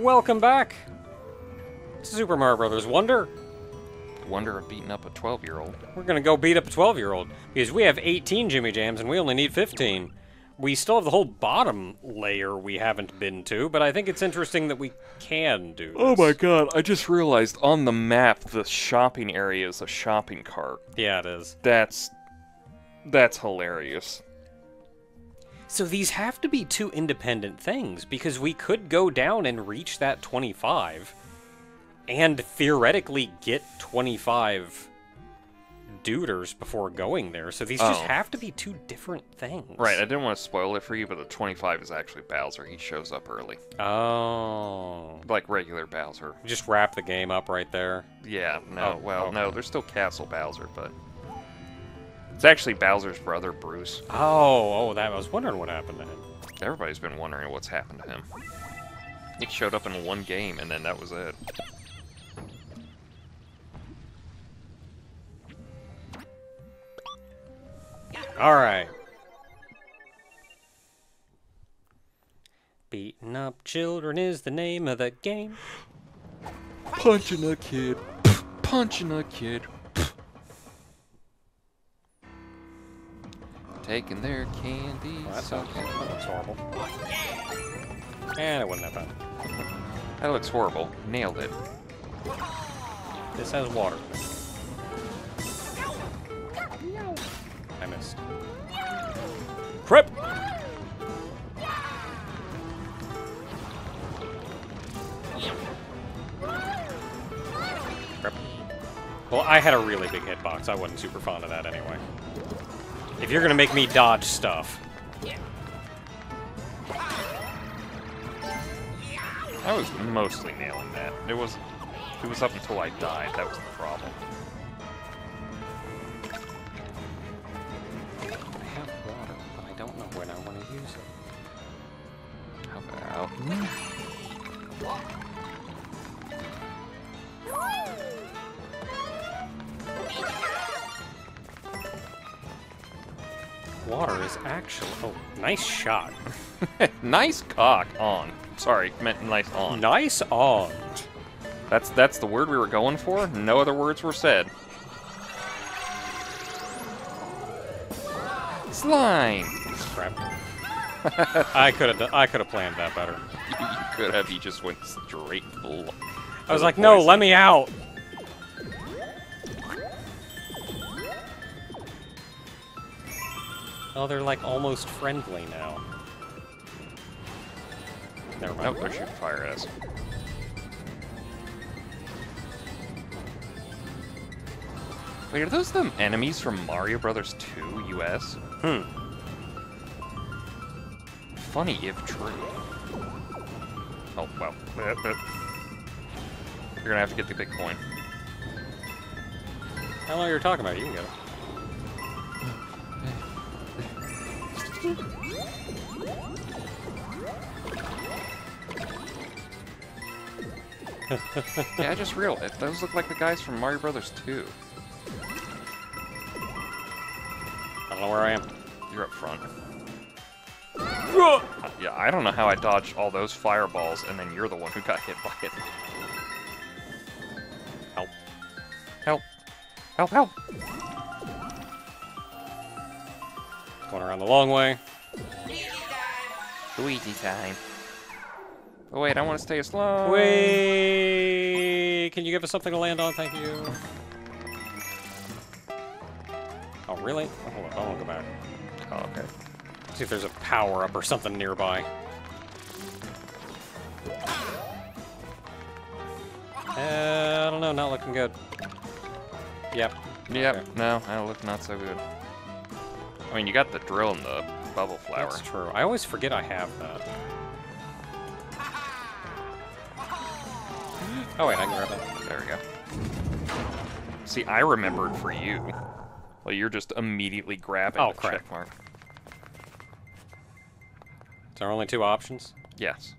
Welcome back to Super Mario Brothers Wonder. Wonder of beating up a 12 year old. We're gonna go beat up a 12 year old because we have 18 Jimmy Jams and we only need 15. We still have the whole bottom layer we haven't been to, but I think it's interesting that we can do. Oh this. Oh my god, I just realized on the map the shopping area is a shopping cart. Yeah, it is. That's. That's hilarious. So these have to be two independent things because we could go down and reach that 25 and theoretically get 25 duders before going there. So these just Oh. have to be two different things. Right, I didn't want to spoil it for you, but the 25 is actually Bowser. He shows up early. Oh. Like regular Bowser. Just wrap the game up right there. Yeah, no, Oh, well, no, there's still Castle Bowser, but. It's actually Bowser's brother, Bruce. Oh, oh, that I was wondering what happened to him. Everybody's been wondering what's happened to him. He showed up in one game, and then that was it. All right. Beating up children is the name of the game. Punching a kid. Punching a kid. Taking their candy. Well, that so sounds that looks horrible. And it wasn't that bad. That looks horrible. Nailed it. This has water. in it. I missed. Crip! Crip. Well, I had a really big hitbox. I wasn't super fond of that anyway. If you're gonna make me dodge stuff, I was mostly nailing that. It was, it was up until I died. That was the problem. Shot. nice cock on. Sorry, meant nice on. Nice on. That's that's the word we were going for. No other words were said. Slime. Crap. I could have. I could have planned that better. you could have. You just went straight. I was like, no, let me out. Oh, they're like almost friendly now. Never Nope, mind. they're shooting fire at us. Wait, are those the enemies from Mario Brothers 2 US? Hmm. Funny if true. Oh, well. eh, eh. You're gonna have to get the big coin. How long are you talking about? You can get it. Yeah, I just realized those look like the guys from Mario Brothers 2. I don't know where I am. You're up front. Uh, yeah, I don't know how I dodged all those fireballs, and then you're the one who got hit by it. Help. Help! Help! Help! Going around the long way. Luigi time. Oh wait, I want to stay slow. Wait! Can you give us something to land on? Thank you. Oh, really? Oh, hold on. I want to go back. Oh, okay. See if there's a power up or something nearby. Uh, I don't know. Not looking good. Yep. Yep. Okay. No, I look not so good. I mean, you got the drill and the bubble flower. That's true. I always forget I have that. Oh wait, I can grab that. There we go. See, I remembered for you. Well, you're just immediately grabbing Oh, the crap. check mark. Is there only two options? Yes.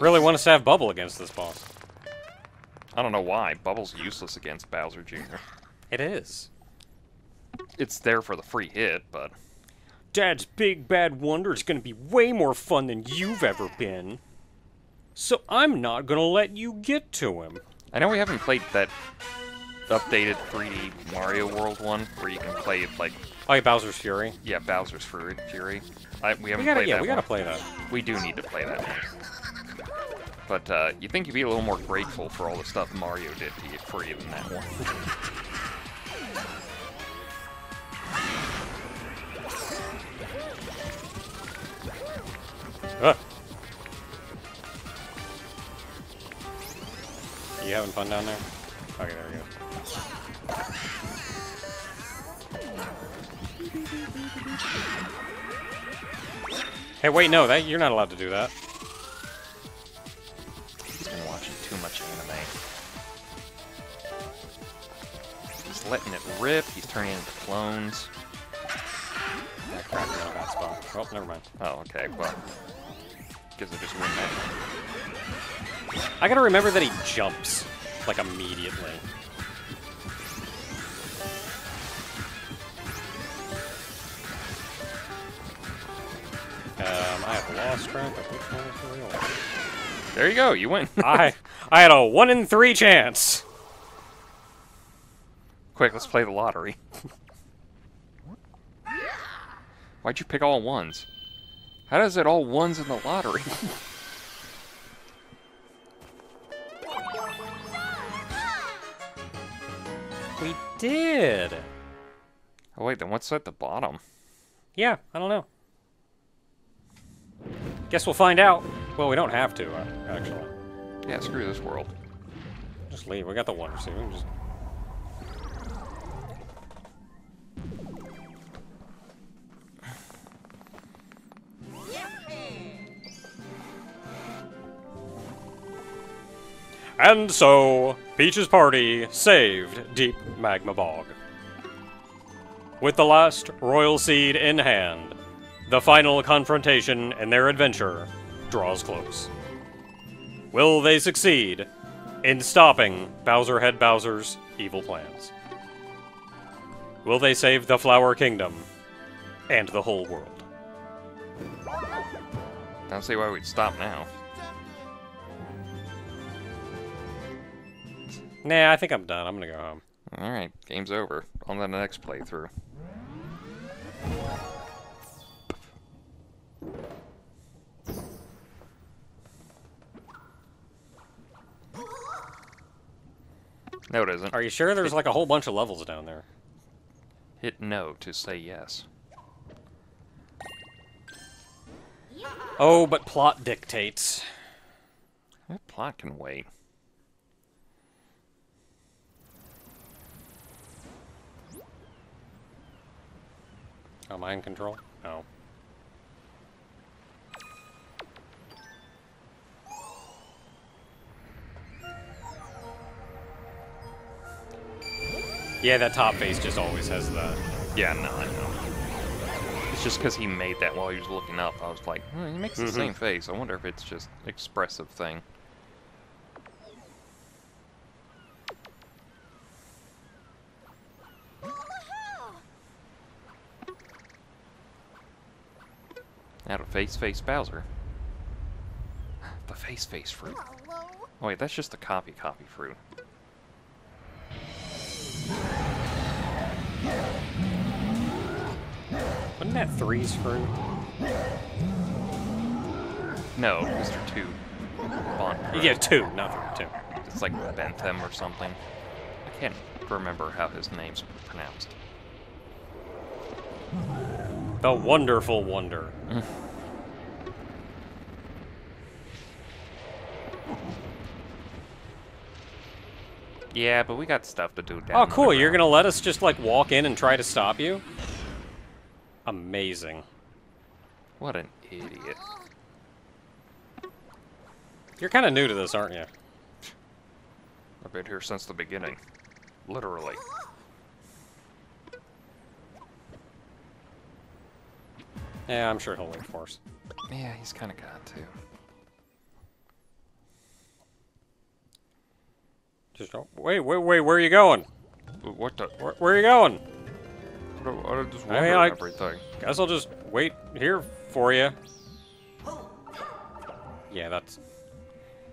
Really want us to have Bubble against this boss. I don't know why. Bubble's useless against Bowser Jr. It is. It's there for the free hit, but Dad's Big Bad Wonder is gonna be way more fun than you've ever been. So I'm not gonna let you get to him. I know we haven't played that updated 3D Mario World one where you can play like Oh, yeah, Bowser's Fury. yeah Bowser's Fury. Fury. I, we haven't We gotta, played yeah, that we gotta play that. We do need to play that one. But uh, you think you'd be a little more grateful for all the stuff Mario did to you for you than that one. Ugh. You having fun down there? Okay, there we go. Hey, wait, no, that you're not allowed to do that. Anime. He's letting it rip. He's turning into clones. Crap, you're in a spot. Oh, never mind. Oh, okay. Well, guess I just win that. I gotta remember that he jumps, like, immediately. Um, I have lost track of which one is the real one. There you go. You win. I, I had a one in three chance. Quick, let's play the lottery. Why'd you pick all ones? How does it all ones in the lottery? We did. oh wait, then what's at the bottom? Yeah, I don't know. Guess we'll find out. Well, we don't have to, uh, actually. Yeah, screw this world. Just leave. We got the wonder suit. Just... And so, Peach's party saved Deep Magma Bog. With the last royal seed in hand, the final confrontation in their adventure draws close. Will they succeed in stopping Bowser Head Bowser's evil plans? Will they save the Flower Kingdom and the whole world? Don't see why we'd stop now. Nah, I think I'm done. I'm gonna go home. Alright, game's over. On to the next playthrough. No, it isn't. Are you sure there's like a whole bunch of levels down there? Hit no to say yes. Oh, but plot dictates. That plot can wait. Oh, mind control? No. Yeah, that top face just always has the. Yeah, no, I know. It's just because he made that while he was looking up. I was like, hmm, he makes the Mhm. same face. I wonder if it's just expressive thing. Now to face face Bowser. The face face fruit. Oh wait, that's just the copy copy fruit. Wasn't that three's fruit? No, Mr. Two. You get two, not three, two. It's like Bentham or something. I can't remember how his name's pronounced. The wonderful wonder. Yeah, but we got stuff to do down Oh, cool. You're gonna let us just like walk in and try to stop you? Amazing. What an idiot. You're kind of new to this, aren't you? I've been here since the beginning. Literally. Yeah, I'm sure he'll wait for us. Yeah, he's kind of got to. Just wait, wait, wait. Where are you going? What the? Where, where are you going? I just I mean, wonder like- everything. Guess I'll just wait here for you. Yeah, that's.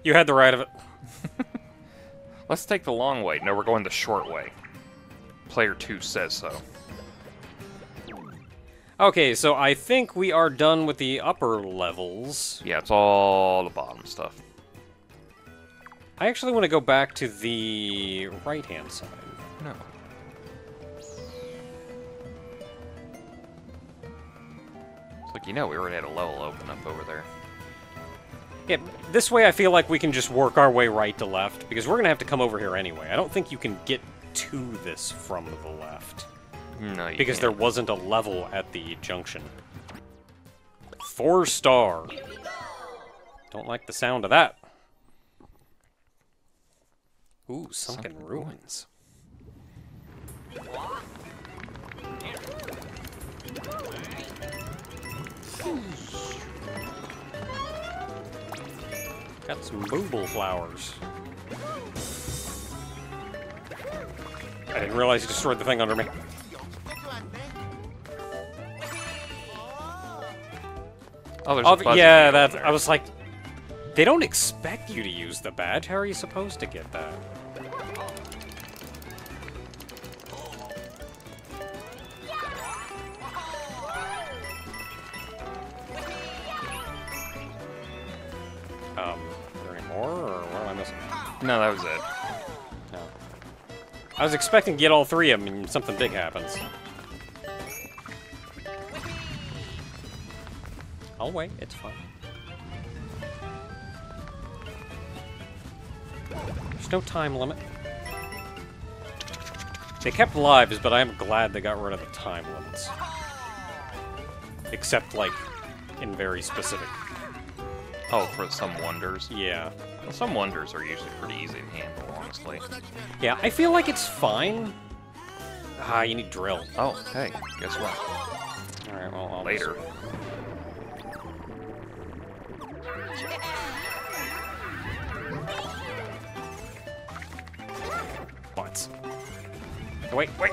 You had the right of it. Let's take the long way. No, we're going the short way. Player 2 says so. Okay, so I think we are done with the upper levels. Yeah, it's all the bottom stuff. I actually want to go back to the right-hand side. No. You know, we already had a level open up over there. Yeah, this way I feel like we can just work our way right to left, because we're going to have to come over here anyway. I don't think you can get to this from the left, No, you because there can't. wasn't a level at the junction. Four star. Don't like the sound of that. Ooh, sunken, Sunken ruins. Got some booble flowers. I didn't realize you destroyed the thing under me. Oh, there's Oh, yeah, bee that's. I was like, they don't expect you to use the badge. How are you supposed to get that? Um, are there any more, or what am I missing? No, that was it. No. I was expecting to get all three of them and something big happens. I'll wait, it's fine. There's no time limit. They kept lives, but I'm glad they got rid of the time limits. Except, like, in very specific. Oh, for some wonders. Yeah. Well, some wonders are usually pretty easy to handle, honestly. Yeah, I feel like it's fine. Ah, you need drill. Oh, hey, guess what? Alright, well, I'll Later. What? Wait, wait.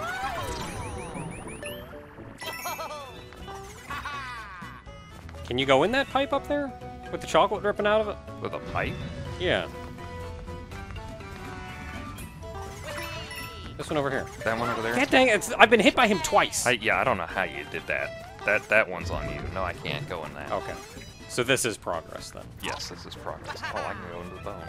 Can you go in that pipe up there? With the chocolate dripping out of it? With a pipe? Yeah. This one over here. That one over there? God dang it, it's, I've been hit by him twice. I, yeah, I don't know how you did that. That that one's on you. No, I can't go in that. Okay. So this is progress then. Yes, this is progress. Oh, I can go into the bone.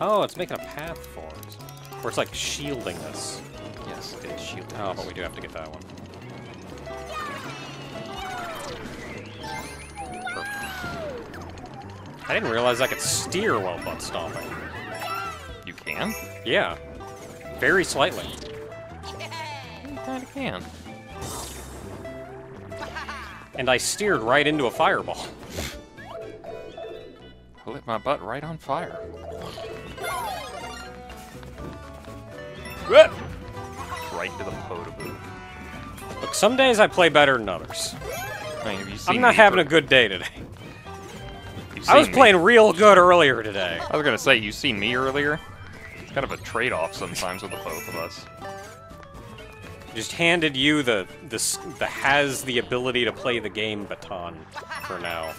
Oh, it's making a path for us. Or it's like shielding us. Yes, it's shielding Oh, but we do have to get that one. Perfect. I didn't realize I could steer while butt stomping. You can? Yeah. Very slightly. You kinda can. And I steered right into a fireball. I lit my butt right on fire. Right to the potable. Look, some days I play better than others. I mean, have you seen I'm not me having a good day today. I was me- playing real good earlier today. I was gonna say, you seen me earlier? It's kind of a trade-off sometimes with the both of us. Just handed you the the the has the ability to play the game baton for now.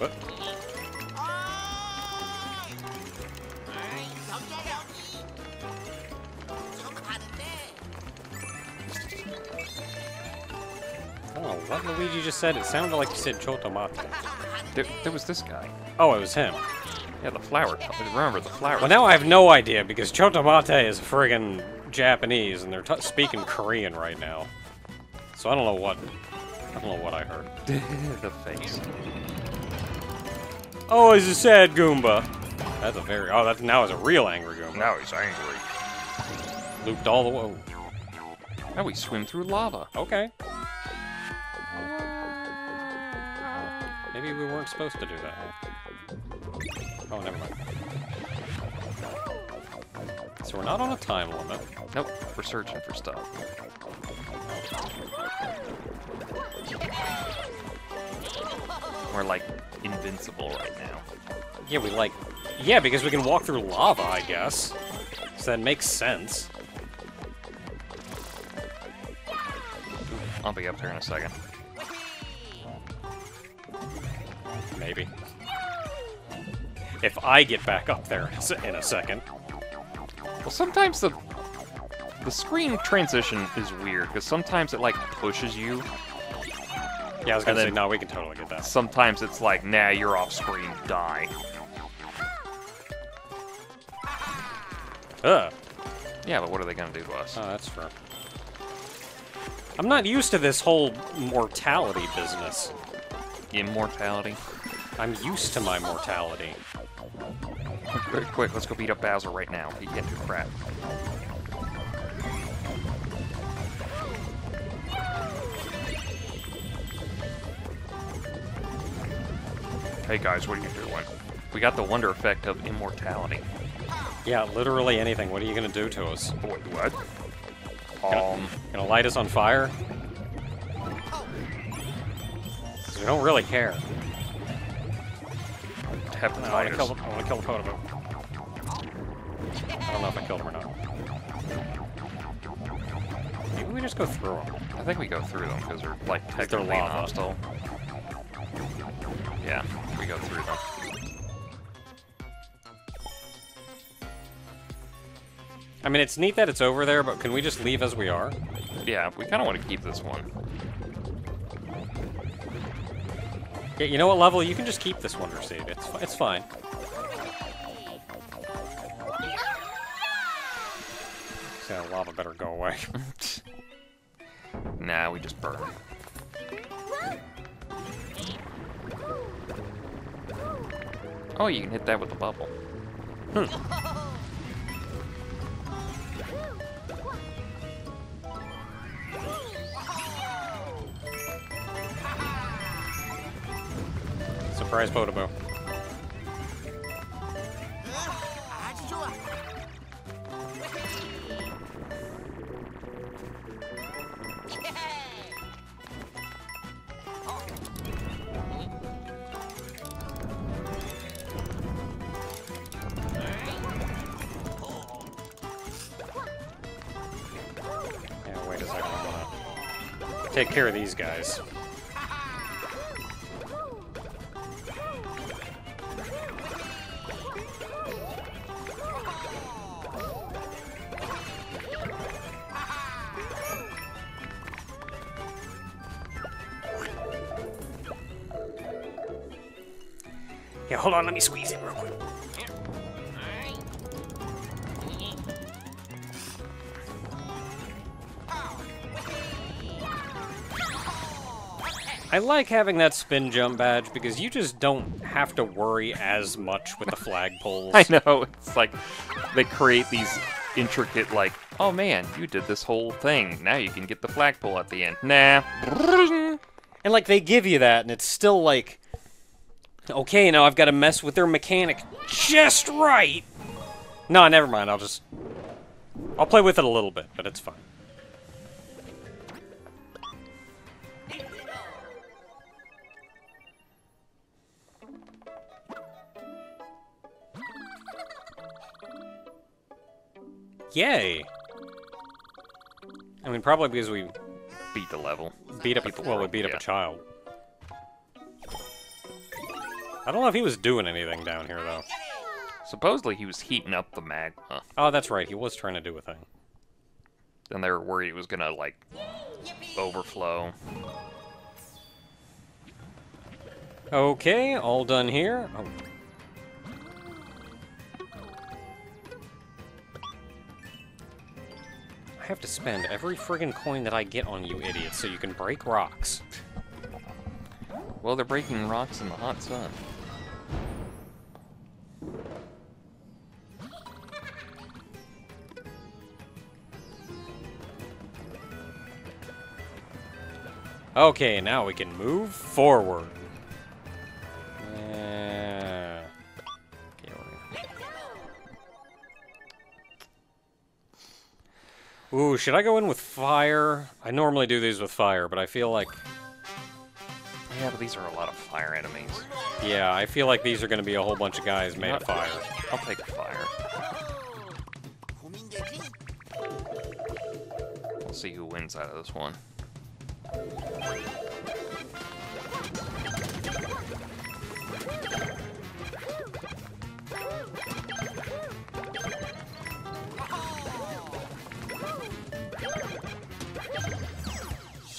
What? I what Luigi just said. It sounded like you said chotomate. There, there was this guy. Oh, it was him. Yeah, the flower. co- Remember the flower. Well, now I have no idea because chotomate is friggin' Japanese and they're t speaking Korean right now. So I don't know what. I don't know what I heard. the face. Oh, he's a sad Goomba. That's a very. Oh, that's now is a real angry Goomba. Now he's angry. Looped all the way. Now we swim through lava. Okay. Ah. Maybe we weren't supposed to do that. Oh, never mind. So we're not on a time limit. Nope, we're searching for stuff. We're like invincible right now. Yeah, we like... Yeah, because we can walk through lava, I guess. So that makes sense. I'll be up there in a second. Maybe. If I get back up there in a second. Well, sometimes the the screen transition is weird because sometimes it like pushes you. Yeah, I was gonna say, no, we can totally get that. Sometimes it's like, nah, you're off screen, die. Ugh. Yeah, but what are they gonna do to us? Oh, that's fair. I'm not used to this whole mortality business. Immortality. I'm used to my mortality. Quick, quick, let's go beat up Bowser right now. He can't do crap. Hey guys, what are you doing? We got the wonder effect of immortality. Yeah, literally anything. What are you gonna do to us? Wait, what? Um, Gonna light us on fire? 'Cause we don't really care. No, I wanna kill the, I wanna kill the Podoboo. I don't know if I killed him or not. Maybe we just go through them. I think we go through them because they're like they're lava. hostile. Yeah, we go through them. I mean, it's neat that it's over there, but can we just leave as we are? Yeah, we kind of want to keep this one. Yeah, you know what level? You can just keep this Wonder Seed. It's, fi- it's fine. So lava better go away. Nah, we just burn. Oh, you can hit that with a bubble. Hmm. Surprise Podoboo. Care of these guys. I like having that spin jump badge because you just don't have to worry as much with the flagpoles. I know, it's like they create these intricate, like, oh man, you did this whole thing. Now you can get the flagpole at the end. Nah. And like they give you that, and it's still like, okay, now I've got to mess with their mechanic just right. No, never mind. I'll just, I'll play with it a little bit, but it's fine. Yay! I mean, probably because we Beat the level. beat up a, well, we beat up a child. I don't know if he was doing anything down here though. Supposedly he was heating up the magma. Oh, that's right. He was trying to do a thing. And they were worried it was gonna, like, overflow. Okay, all done here. Oh. Have to spend every friggin' coin that I get on you idiots so you can break rocks. Well, they're breaking rocks in the hot sun. Okay, now we can move forward. Ooh, should I go in with fire? I normally do these with fire, but I feel like... Yeah, but these are a lot of fire enemies. Yeah, I feel like these are going to be a whole bunch of guys made of fire. I'll take fire. We'll see who wins out of this one.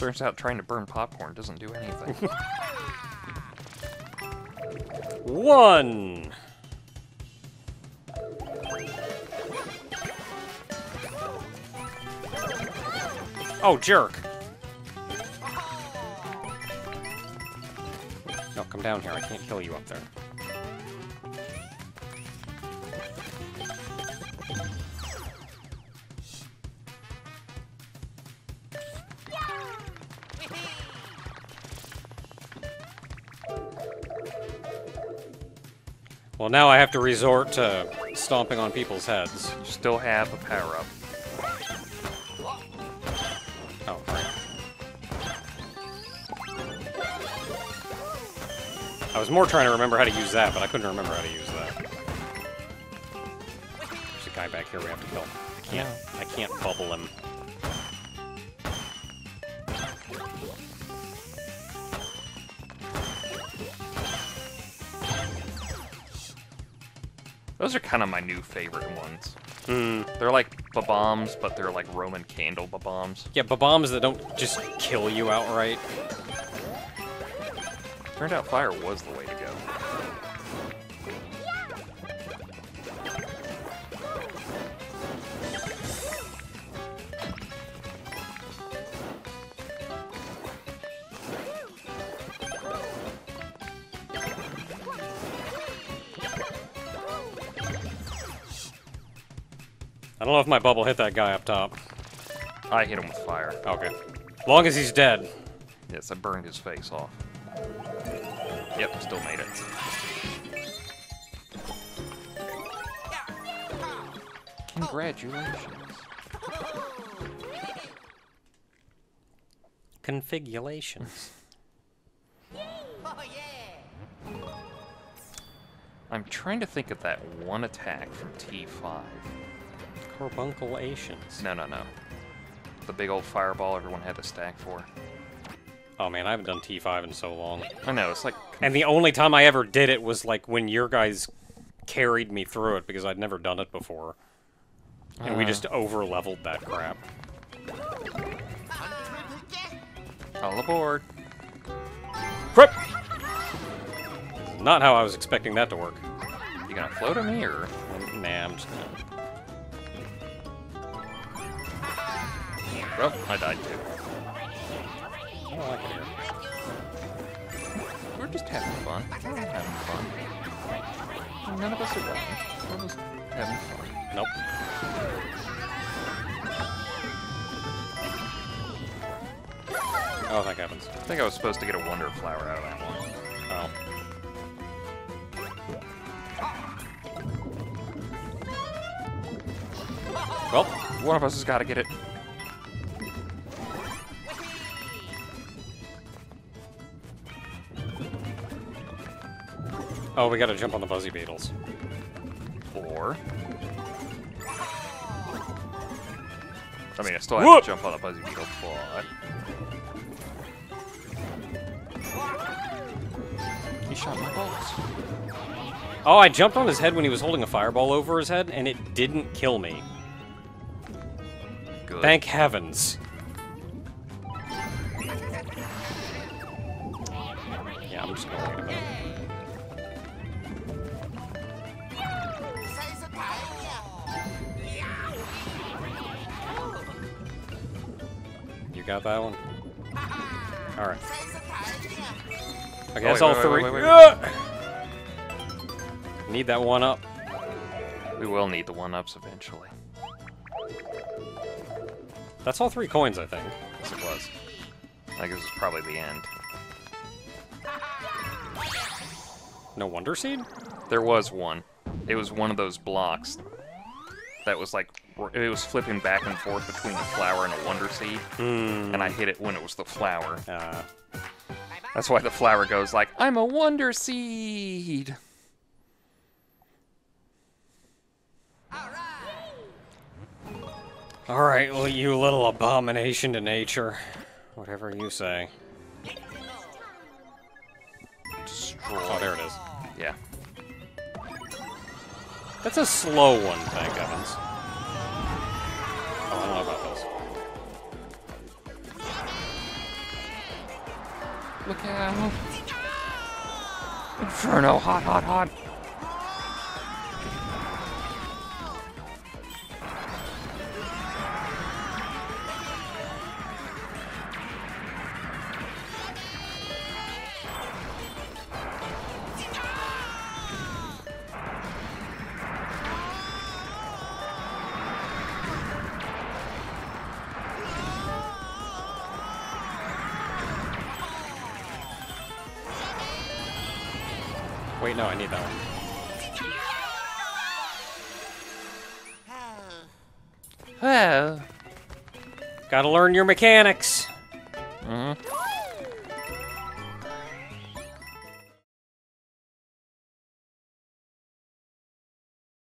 Turns out trying to burn popcorn doesn't do anything. One! Oh, jerk! Oh. No, come down here. I can't kill you up there. Well, now I have to resort to stomping on people's heads. You still have a power up. Oh, right. I was more trying to remember how to use that, but I couldn't remember how to use that. There's a guy back here we have to kill. I can't. I can't bubble him. Those are kind of my new favorite ones. Hmm. They're like bombs, but they're like Roman candle bombs. Yeah, bombs that don't just kill you outright. Turned out fire was the way to go. I don't know if my bubble hit that guy up top. I hit him with fire. Okay. Long as he's dead. Yes, I burned his face off. Yep, still made it. Congratulations. Configurations. I'm trying to think of that one attack from T5. Carbunculations. No, no, no. The big old fireball everyone had to stack for. Oh man, I haven't done T5 in so long. I know, it's like... And the only time I ever did it was like when your guys carried me through it because I'd never done it before. And we Uh. just over leveled that crap. All aboard. Crap! Not how I was expecting that to work. You gonna float at me, or...? Nah, I'm just gonna... Well, I died too. I don't like it here. We're just having fun. We're all having fun. None of us are dying. We're just having fun. Nope. Oh, that happens. I think I was supposed to get a Wonder Flower out of that one. Oh. Well, One of us has got to get it. Oh, we gotta jump on the Buzzy Beetles. Or... I mean, I still have Whoop! to jump on the Buzzy Beetle, but... He shot my balls. Oh, I jumped on his head when he was holding a fireball over his head, and it didn't kill me. Good. Thank heavens. Yeah, I'm just gonna wait a minute. Got that one? Alright. I guess oh, wait, all wait, three. wait, wait, wait. Yeah! Need that one up. We will need the one-ups eventually. That's all three coins, I think. Yes, it was. I think this is probably the end. No Wonder Seed? There was one. It was one of those blocks that was like it was flipping back and forth between a flower and a wonder seed, Hmm. and I hit it when it was the flower. Uh, That's why the flower goes like, "I'm a wonder seed." all right, well, you little abomination to nature. Whatever you say. Destroy. Oh, there it is. Yeah. That's a slow one, thank heavens. I don't know about this. Look out! Inferno, hot, hot, hot. Gotta learn your mechanics.